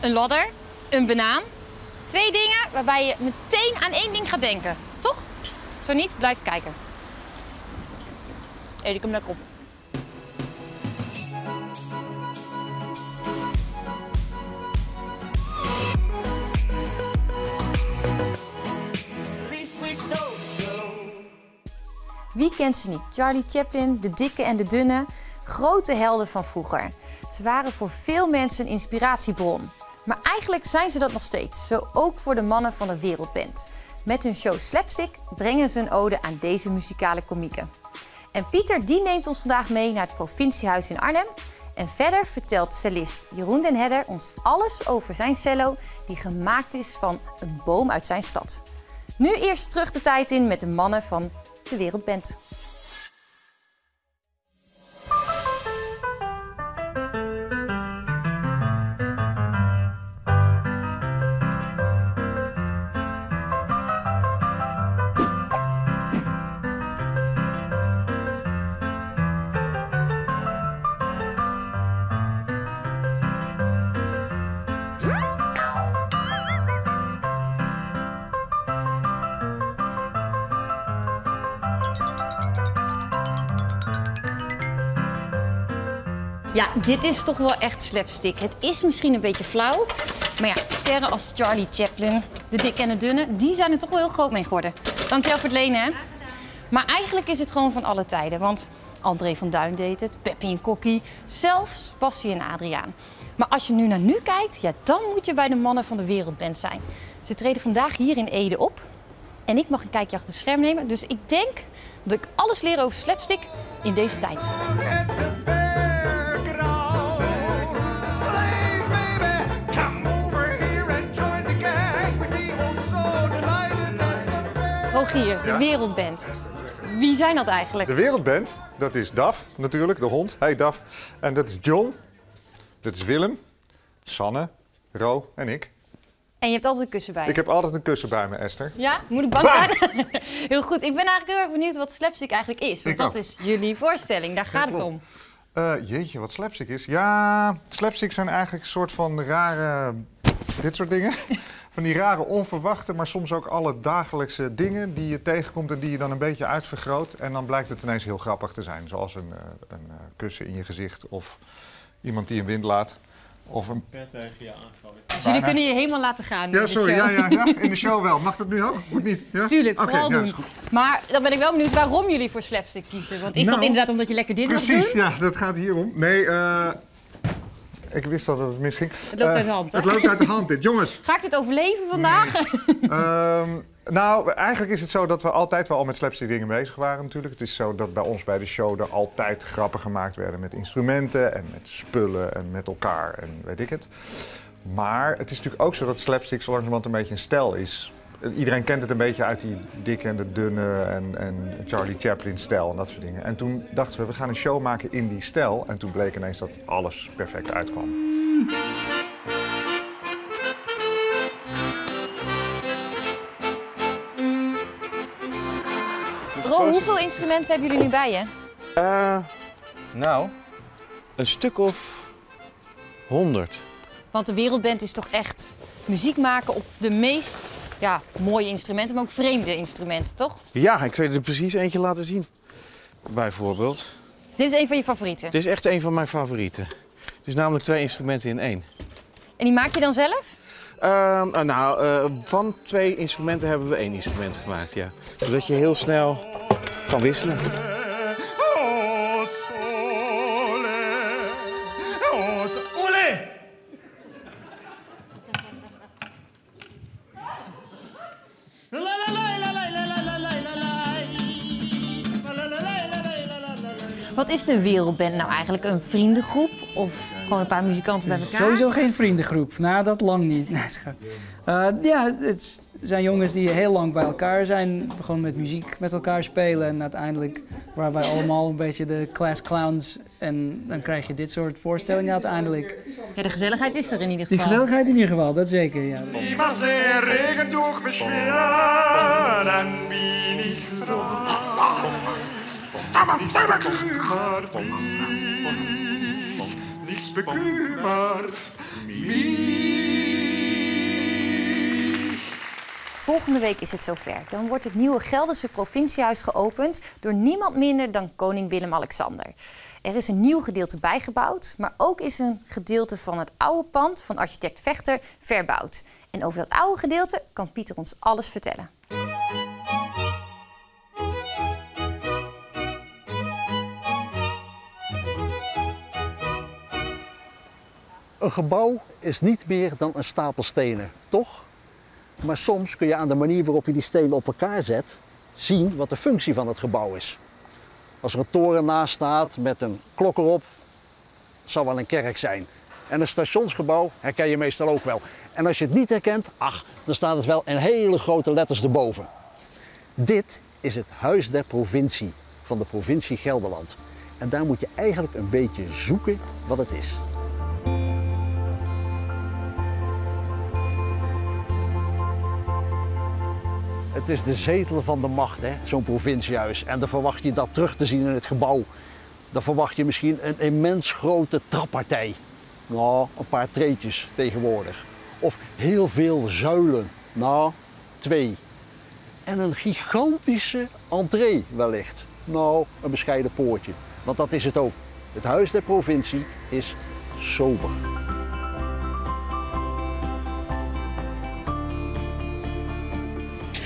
een ladder, een banaan. Twee dingen waarbij je meteen aan één ding gaat denken. Toch? Zo niet, blijf kijken. Eet ik hem lekker op. Wie kent ze niet? Charlie Chaplin, de dikke en de dunne. Grote helden van vroeger. Ze waren voor veel mensen een inspiratiebron. Maar eigenlijk zijn ze dat nog steeds. Zo ook voor de mannen van de Wereldband. Met hun show Slapstick brengen ze een ode aan deze muzikale komieken. En Pieter die neemt ons vandaag mee naar het provinciehuis in Arnhem. En verder vertelt cellist Jeroen den Hedder ons alles over zijn cello... die gemaakt is van een boom uit zijn stad. Nu eerst terug de tijd in met de mannen van de Wereldband. Dit is toch wel echt slapstick. Het is misschien een beetje flauw. Maar ja, sterren als Charlie Chaplin, de dikke en de dunne, die zijn er toch wel heel groot mee geworden. Dankjewel voor het lenen, hè. Maar eigenlijk is het gewoon van alle tijden. Want André van Duin deed het, Peppi en Kokkie, zelfs Bassie en Adriaan. Maar als je nu naar nu kijkt, ja, dan moet je bij de mannen van de Wereldband zijn. Ze treden vandaag hier in Ede op. En ik mag een kijkje achter het scherm nemen. Dus ik denk dat ik alles leer over slapstick in deze tijd. Rogier, de Wereldband. Wie zijn dat eigenlijk? De Wereldband, dat is Daf natuurlijk, de hond. Hey Daf. En dat is John. Dat is Willem. Sanne, Ro en ik. En je hebt altijd een kussen bij je. Ik heb altijd een kussen bij me, Esther. Ja? Moet ik bang zijn? heel goed. Ik ben eigenlijk heel erg benieuwd wat slapstick eigenlijk is. Want Ik dat ook. is jullie voorstelling. Daar gaat het om. Eh, jeetje, wat slapstick is. Ja, slapstick zijn eigenlijk een soort van rare... Dit soort dingen. Van die rare, onverwachte, maar soms ook alle dagelijkse dingen die je tegenkomt en die je dan een beetje uitvergroot. En dan blijkt het ineens heel grappig te zijn. Zoals een, eh, een eh, kussen in je gezicht of iemand die een wind laat. Of een... pet tegen je aangooien. Dus jullie kunnen je helemaal laten gaan. Ja, sorry. Ja, ja, ja, in de show wel. Mag dat nu ook? Moet niet? Ja? Tuurlijk, Oké, vooral ja, doen. Maar dan ben ik wel benieuwd waarom jullie voor slapstick kiezen. Want is dat Nou, inderdaad omdat je lekker dit mag Precies, doen? ja, dat gaat hier om. Nee, eh, ik wist dat het misging. Het loopt Eh, uit de hand, hè? Het loopt uit de hand, dit. Jongens, Ga ik dit overleven vandaag? ehm, nou, eigenlijk is het zo dat we altijd wel al met slapstick dingen bezig waren natuurlijk. Het is zo dat bij ons bij de show er altijd grappen gemaakt werden met instrumenten en met spullen en met elkaar en weet ik het. Maar het is natuurlijk ook zo dat slapstick zo langzamerhand een beetje een stijl is. Iedereen kent het een beetje uit die dikke en de dunne en, en Charlie Chaplin stijl en dat soort dingen. En toen dachten we, we gaan een show maken in die stijl. En toen bleek ineens dat alles perfect uitkwam. Ro, hoeveel instrumenten hebben jullie nu bij je? Eh, nou, een stuk of honderd. Want de Wereldband is toch echt muziek maken op de meest ja, mooie instrumenten, maar ook vreemde instrumenten, toch? Ja, ik zal je er precies eentje laten zien. Bijvoorbeeld. Dit is een van je favorieten. Dit is echt een van mijn favorieten. Het is namelijk twee instrumenten in één. En die maak je dan zelf? Ehm, eh, nou, eh, van twee instrumenten hebben we één instrument gemaakt, ja. Zodat je heel snel kan wisselen. Is de Wereldband nou eigenlijk? Een vriendengroep of gewoon een paar muzikanten bij elkaar? Sowieso geen vriendengroep. Nou, dat lang niet. Eh, ja, het zijn jongens die heel lang bij elkaar zijn. Gewoon met muziek met elkaar spelen. En uiteindelijk waren wij allemaal een beetje de class clowns. En dan krijg je dit soort voorstellingen uiteindelijk. Ja, de gezelligheid is er in ieder Die geval. gezelligheid in ieder geval, dat zeker, ja. Immer sehr Regen durchbeschweren, dann bin ich niets bekümmert Volgende week is het zover. Dan wordt het nieuwe Gelderse provinciehuis geopend door niemand minder dan koning Willem-Alexander. Er is een nieuw gedeelte bijgebouwd, maar ook is een gedeelte van het oude pand van architect Vechter verbouwd. En over dat oude gedeelte kan Pieter ons alles vertellen. Een gebouw is niet meer dan een stapel stenen, toch? Maar soms kun je aan de manier waarop je die stenen op elkaar zet zien wat de functie van het gebouw is. Als er een toren naast staat met een klok erop, zal wel een kerk zijn. En een stationsgebouw herken je meestal ook wel. En als je het niet herkent, ach, dan staat het wel in hele grote letters erboven. Dit is het Huis der Provincie van de provincie Gelderland. En daar moet je eigenlijk een beetje zoeken wat het is. Het is de zetel van de macht, zo'n provinciehuis. En dan verwacht je dat terug te zien in het gebouw. Dan verwacht je misschien een immens grote trappartij. Nou, een paar treetjes tegenwoordig. Of heel veel zuilen. Nou, twee. En een gigantische entree wellicht. Nou, een bescheiden poortje. Want dat is het ook. Het huis der provincie is sober.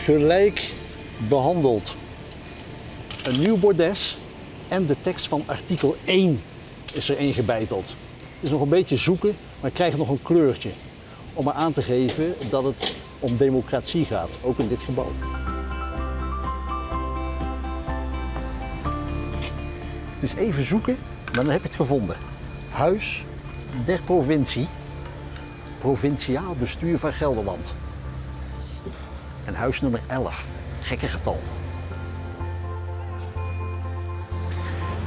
Gelijk behandeld. Een nieuw bordes en de tekst van artikel 1 is er ingebeiteld. Het is nog een beetje zoeken, maar krijgt nog een kleurtje. Om maar aan te geven dat het om democratie gaat, ook in dit gebouw. Het is even zoeken, maar dan heb je het gevonden. Huis der provincie, provinciaal bestuur van Gelderland. Huis nummer 11, gekke getal.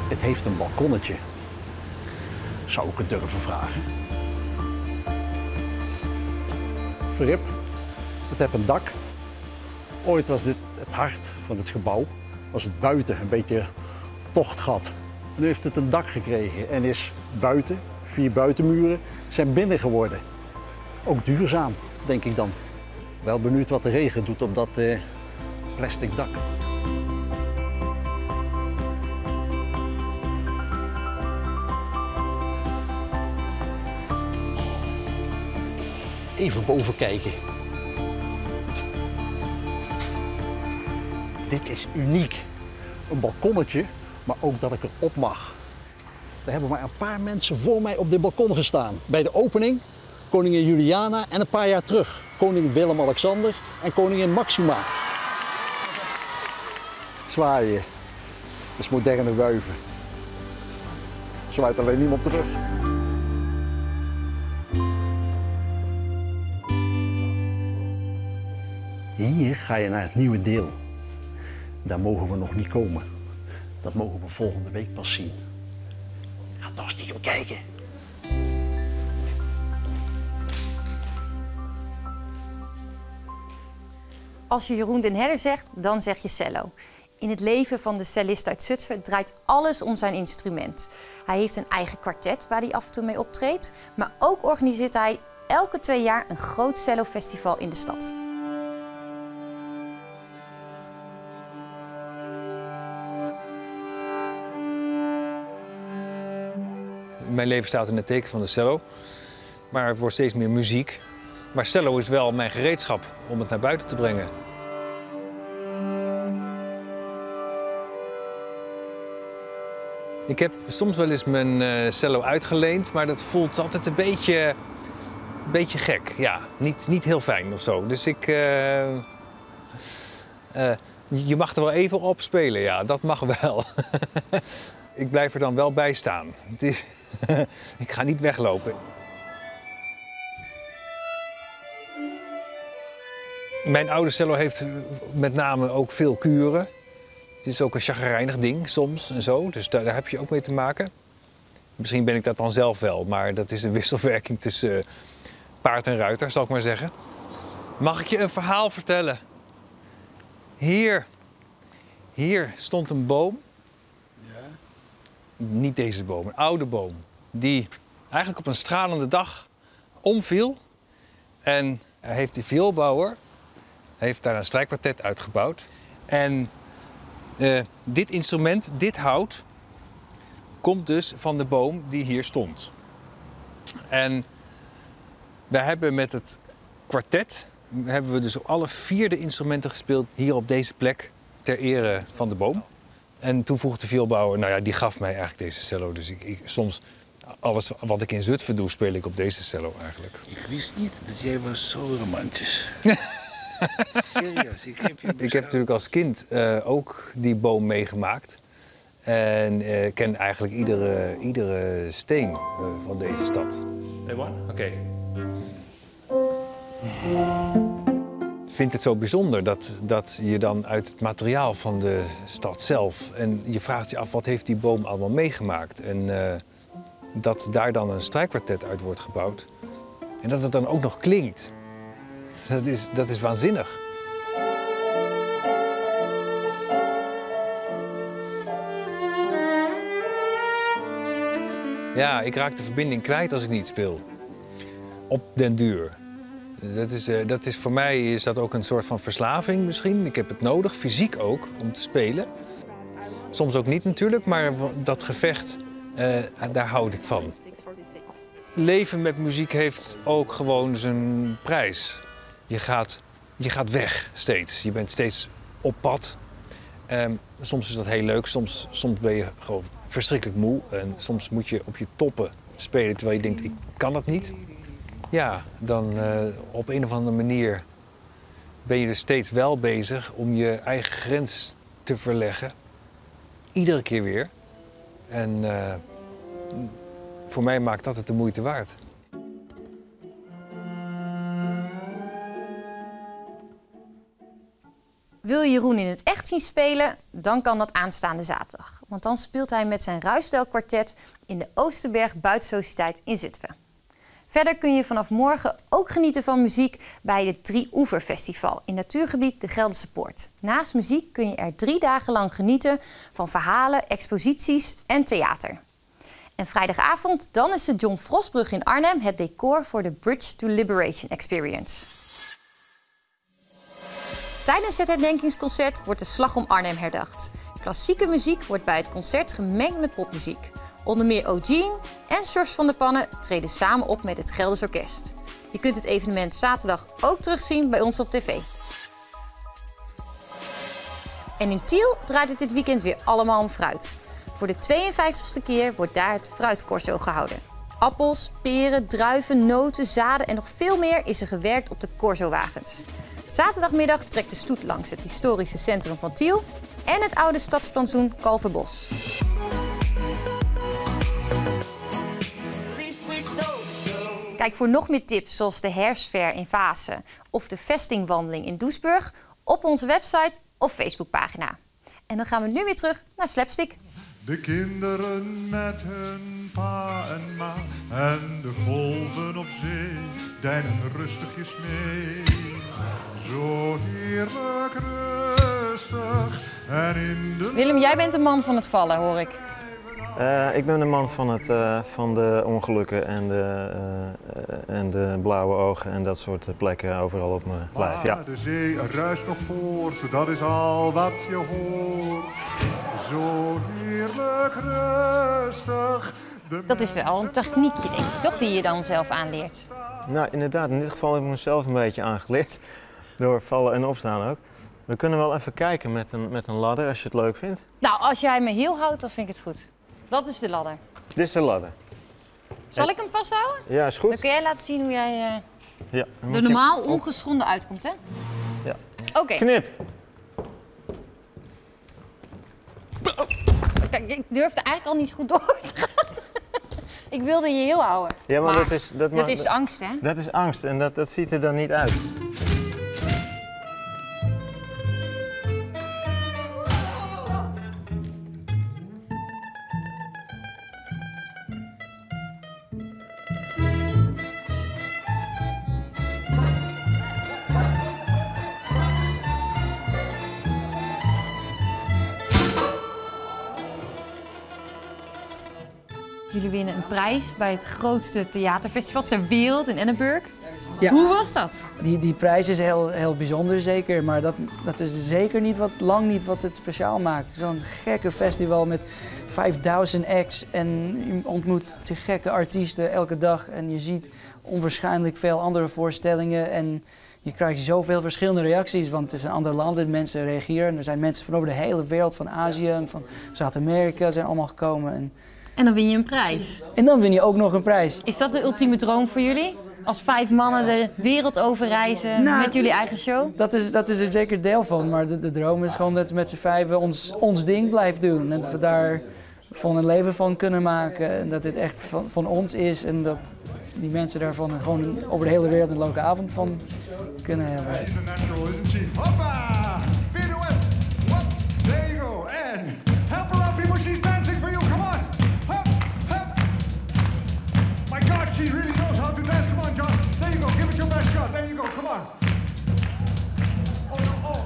Het heeft een balkonnetje. Zou ik het durven vragen? Frip, het heeft een dak. Ooit was dit het hart van het gebouw. Was het buiten een beetje tochtgat. Nu heeft het een dak gekregen en is buiten, vier buitenmuren, zijn binnen geworden. Ook duurzaam, denk ik dan. Wel benieuwd wat de regen doet op dat eh, plastic dak. Even boven kijken. Dit is uniek. Een balkonnetje, maar ook dat ik erop mag. Er hebben maar een paar mensen voor mij op dit balkon gestaan. Bij de opening koningin Juliana en een paar jaar terug koning Willem-Alexander en koningin Maxima. Zwaaien. Dat is moderne wuiven. Zwaait alleen niemand terug. Hier ga je naar het nieuwe deel. Daar mogen we nog niet komen. Dat mogen we volgende week pas zien. Ga toch stiekem kijken. Als je Jeroen den Herder zegt, dan zeg je cello. In het leven van de cellist uit Zutphen draait alles om zijn instrument. Hij heeft een eigen kwartet waar hij af en toe mee optreedt, maar ook organiseert hij elke twee jaar een groot cellofestival in de stad. Mijn leven staat in het teken van de cello, maar het wordt steeds meer muziek. Maar cello is wel mijn gereedschap om het naar buiten te brengen. Ik heb soms wel eens mijn eh, cello uitgeleend, maar dat voelt altijd een beetje, een beetje gek. Ja, niet, niet heel fijn of zo. Dus ik. eh, eh, je mag er wel even op spelen, ja, dat mag wel. ik blijf er dan wel bij staan. Het is, ik ga niet weglopen. Mijn oude cello heeft met name ook veel kuren. Het is ook een chagrijnig ding soms en zo, dus daar, daar heb je ook mee te maken. Misschien ben ik dat dan zelf wel, maar dat is een wisselwerking tussen eh, paard en ruiter, zal ik maar zeggen. Mag ik je een verhaal vertellen? Hier, hier stond een boom. Niet deze boom, een oude boom. Die eigenlijk op een stralende dag omviel. En heeft die vioolbouwer heeft daar een strijkkwartet uitgebouwd. En eh, dit instrument, dit hout, komt dus van de boom die hier stond. En we hebben met het kwartet hebben we dus alle vierde instrumenten gespeeld hier op deze plek ter ere van de boom. En toen vroeg de vioolbouwer, nou ja, die gaf mij eigenlijk deze cello. Dus ik, ik, soms, alles wat ik in Zutphen doe, speel ik op deze cello eigenlijk. Ik wist niet dat jij was zo romantisch. Serieus, ik heb je Ik heb natuurlijk als kind eh, ook die boom meegemaakt. En eh, ken eigenlijk iedere, iedere steen eh, van deze stad. Oké. Ik vind het zo bijzonder dat, dat je dan uit het materiaal van de stad zelf... en je vraagt je af, wat heeft die boom allemaal meegemaakt? En eh, dat daar dan een strijkkwartet uit wordt gebouwd. En dat het dan ook nog klinkt. Dat is, dat is waanzinnig. Ja, ik raak de verbinding kwijt als ik niet speel. Op den duur. Dat is, eh, dat is, voor mij is dat ook een soort van verslaving misschien. Ik heb het nodig, fysiek ook, om te spelen. Soms ook niet natuurlijk, maar dat gevecht, eh, daar houd ik van. Leven met muziek heeft ook gewoon zijn prijs. Je gaat, je gaat weg steeds. Je bent steeds op pad. Ehm, soms is dat heel leuk, soms, soms ben je gewoon verschrikkelijk moe. En soms moet je op je toppen spelen terwijl je denkt, ik kan het niet. Ja, dan eh, op een of andere manier ben je dus steeds wel bezig om je eigen grens te verleggen. Iedere keer weer. En eh, voor mij maakt dat het de moeite waard. Wil je Jeroen in het echt zien spelen? Dan kan dat aanstaande zaterdag. Want dan speelt hij met zijn Ruisdel kwartet in de Oosterberg Buitensociëteit in Zutphen. Verder kun je vanaf morgen ook genieten van muziek bij het Drie Oever Festival in natuurgebied de Gelderse Poort. Naast muziek kun je er drie dagen lang genieten van verhalen, exposities en theater. En vrijdagavond dan is de John Frostbrug in Arnhem het decor voor de Bridge to Liberation Experience. Tijdens het herdenkingsconcert wordt de Slag om Arnhem herdacht. Klassieke muziek wordt bij het concert gemengd met popmuziek. Onder meer O'Gene en Sjors van der Pannen treden samen op met het Gelders Orkest. Je kunt het evenement zaterdag ook terugzien bij ons op tv. En in Tiel draait het dit weekend weer allemaal om fruit. Voor de 52e keer wordt daar het fruitcorso gehouden. Appels, peren, druiven, noten, zaden en nog veel meer is er gewerkt op de corso-wagens. Zaterdagmiddag trekt de stoet langs het historische centrum van Tiel en het oude stadsplantsoen Kalverbos. Kijk voor nog meer tips zoals de herfstfair in Vaassen of de vestingwandeling in Doesburg op onze website of Facebookpagina. En dan gaan we nu weer terug naar Slapstick. De kinderen met hun pa en ma en de golven op zee deinen rustigjes mee. Zo heerlijk rustig en in de Willem, jij bent de man van het vallen, hoor ik. Eh, ik ben de man van, het, eh, van de ongelukken en de, eh, en de blauwe ogen en dat soort plekken overal op mijn lijf. Ja. De zee ruist nog voort, dat is al wat je hoort. Zo heerlijk rustig. Dat is wel een techniekje, denk ik, toch? Die je dan zelf aanleert. Nou, inderdaad, in dit geval heb ik mezelf een beetje aangeleerd. Door vallen en opstaan ook. We kunnen wel even kijken met een, met een ladder als je het leuk vindt. Nou, als jij me heel houdt, dan vind ik het goed. Dat is de ladder. Dit is de ladder. Zal ik hem vasthouden? Ja, is Dan goed. kun jij laten zien hoe jij eh, Ja, dan er je- normaal ongeschonden uitkomt, hè? Ja. Oké. Knip. Kijk, ik durfde eigenlijk al niet goed door te gaan. ik wilde je heel houden. Ja, maar, dat is... Dat, Dat mag- is angst, hè? Dat is angst en dat, dat ziet er dan niet uit. Jullie winnen een prijs bij het grootste theaterfestival ter wereld in Edinburgh. Ja. Hoe was dat? Die, die prijs is heel, heel bijzonder zeker, maar dat, dat is zeker niet wat, lang niet wat het speciaal maakt. Het is wel een gekke festival met 5000 acts en je ontmoet te gekke artiesten elke dag. En je ziet onwaarschijnlijk veel andere voorstellingen en je krijgt zoveel verschillende reacties, want het is een ander land en mensen reageren. Er zijn mensen van over de hele wereld, van Azië en van Zuid-Amerika zijn allemaal gekomen. En, En dan win je een prijs. en dan win je ook nog een prijs. Is dat de ultieme droom voor jullie? Als vijf mannen de wereld over reizen Nou, met jullie eigen show? Dat is, dat is er zeker deel van, maar de, de droom is gewoon dat we met z'n vijven ons, ons ding blijven doen. En dat we daar van een leven van kunnen maken. En dat dit echt van, van ons is en dat die mensen daarvan gewoon over de hele wereld een leuke avond van kunnen hebben. Best shot. There you go. Come on. Oh. Oh.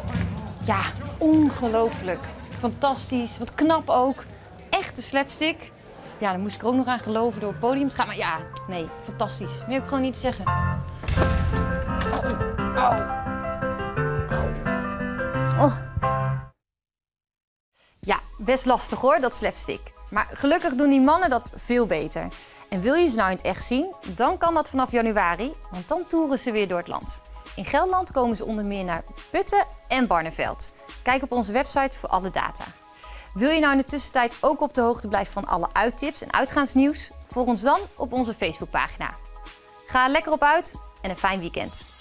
Ja, ongelooflijk. Fantastisch. Wat knap ook. Echte slapstick. Ja, daar moest ik ook nog aan geloven door het podium te gaan. Maar ja, nee, fantastisch. Meer heb ik gewoon niet te zeggen. Oh. Ja, best lastig hoor, dat slapstick. Maar gelukkig doen die mannen dat veel beter. En wil je ze nou in het echt zien, dan kan dat vanaf januari, want dan toeren ze weer door het land. In Gelderland komen ze onder meer naar Putten en Barneveld. Kijk op onze website voor alle data. Wil je nou in de tussentijd ook op de hoogte blijven van alle uittips en uitgaansnieuws? Volg ons dan op onze Facebookpagina. Ga lekker op uit en een fijn weekend.